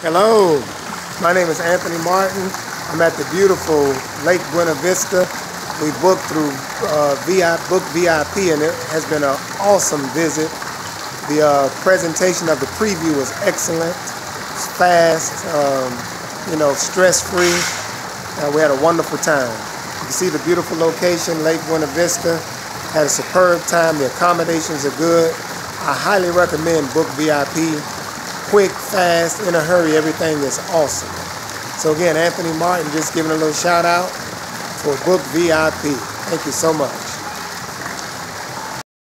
Hello, my name is Anthony Martin. I'm at the beautiful Lake Buena Vista. We booked through uh, VI, Book VIP and it has been an awesome visit. The uh, presentation of the preview was excellent. It's fast, um, you know, stress-free. Uh, we had a wonderful time. You can see the beautiful location, Lake Buena Vista. Had a superb time. The accommodations are good. I highly recommend Book VIP quick, fast, in a hurry. Everything is awesome. So again, Anthony Martin just giving a little shout out for Book VIP. Thank you so much.